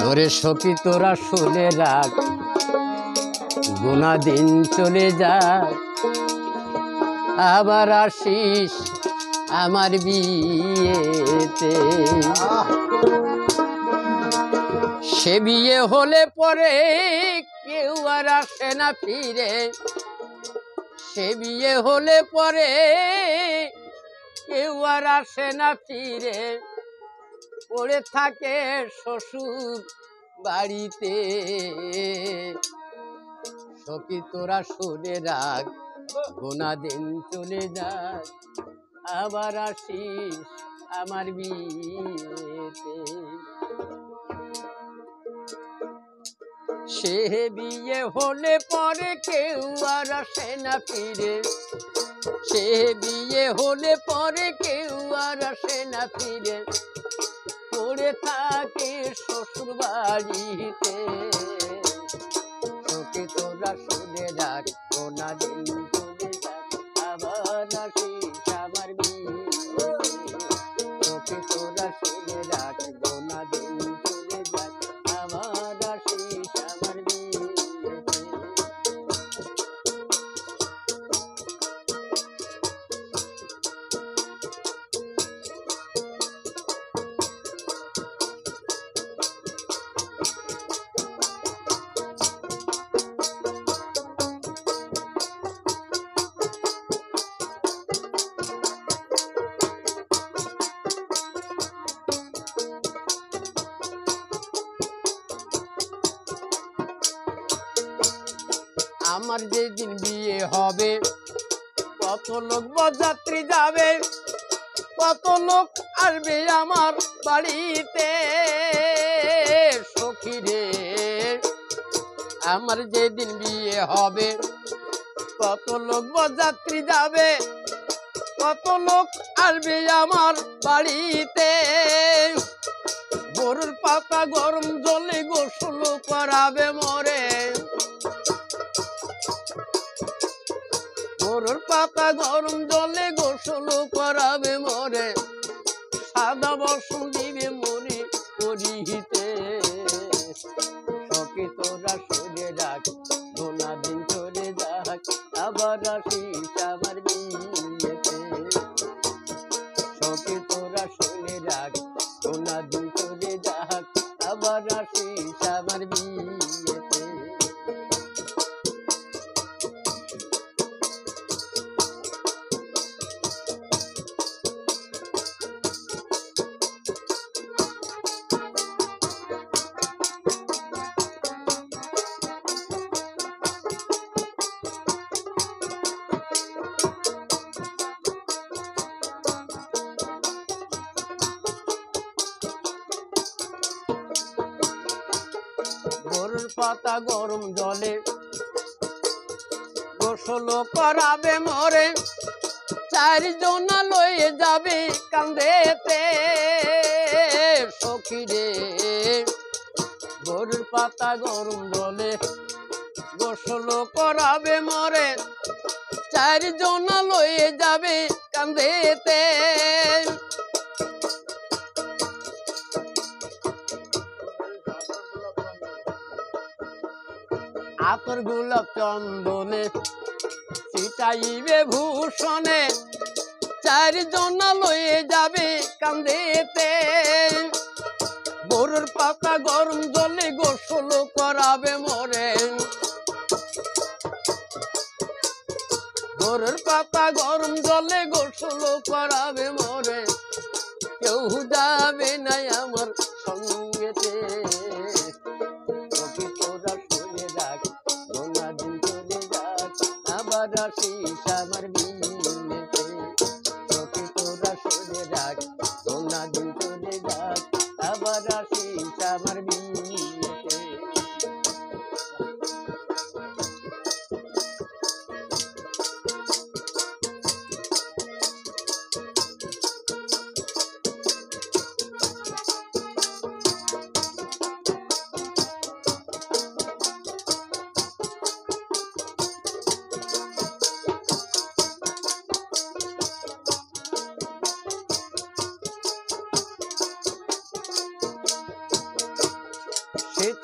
তোরে সখী তোরা শুনে রাখ। গুনা দিন চলে যা আবার আসিস আমার বিয়েতে। সে বিয়ে হলে পরে কেউ আর আসে না ফিরে। সে বিয়ে হলে পরে কেউ আর আসে না ফিরে। পড়ে থাকে শ্বশুর বাড়িতে। সখী তোরা শুনে রাখ গোনা দিন চলে যাক আবার আসিস আমার বিয়েতে। সে বিয়ে হলে পরে কেউ আর আসে না ফিরে। সে বিয়ে হলে পরে কেউ আর আসে না ফিরে। পড়ে থাকে শ্বশুর বাড়িতে তোকে তোরা শুনে যাক কোনা দিন আমার যেদিন বিয়ে হবে, কত লোক বরযাত্রী যাবে, কত লোক আসবে আমার বাড়িতে। সখী রে, আমার যেদিন বিয়ে হবে, কত লোক বরযাত্রী যাবে, কত লোক আসবে আমার বাড়িতে। গরুর পাতা গরম জলে গোসল করাবে মরে। গরুর পাতা গরম জলে গোসল করাবে মরে। সাদা বসন পাতা গরম জলে। গোসল করাবে মরে, চারজন লয়ে যাবে কান্দেতে। সখী রে, গরুর পাতা গরম জলে। গোসল করাবে মরে, চারজন লয়ে যাবে কান্দেতে। গোলাপ চন্দনে, ছিটাইবে ভূষণে। চারজন লয়ে যাবে কান্দেতে। গরুর পাতা গরম জলে গোসল করাবে মরে। গরুর পাতা গরম জলে গোসল করাবে মরে। কেউ যাবে নাই আমার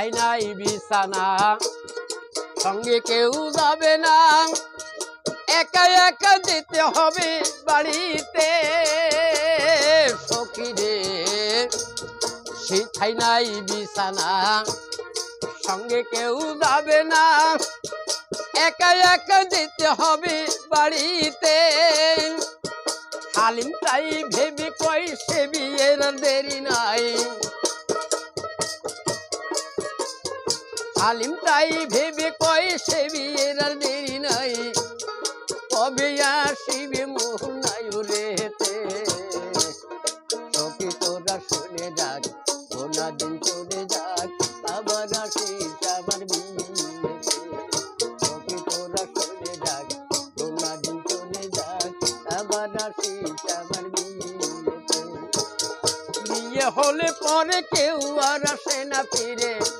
থাই নাই বিছানা সঙ্গে কেউ যাবে না। একা একা যেতে হবে বাড়িতে। সখী রে সে থাই নাই বিছানা সঙ্গে কেউ যাবে না। একা একা যেতে হবে বাড়িতে। হালিম তাই ভেবে কই সে বিয়ের দেরি নাই। হালিম তাই ভেবে কই সে বিয়ের দেরি নাই। কবে আসিবে মোহন নাই রেতে সখী তোরা শুনে যাক কোনা দিন চলে যাক, আবার আসিস আমার বিয়েতে সখী তোরা শুনে যাক কোনা দিন চলে যাক, আবার আসিস বিয়েতে বিয়ে হলে পরে কেউ আর আসে না ফিরে। বিয়ে